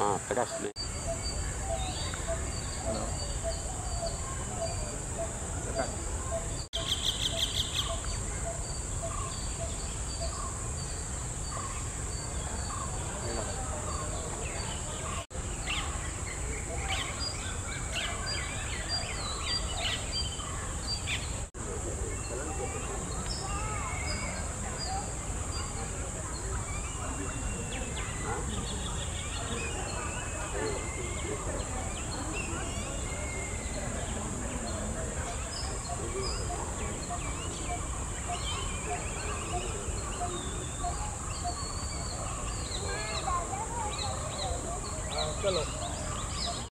Ah, pedestrian. Hello. चलो।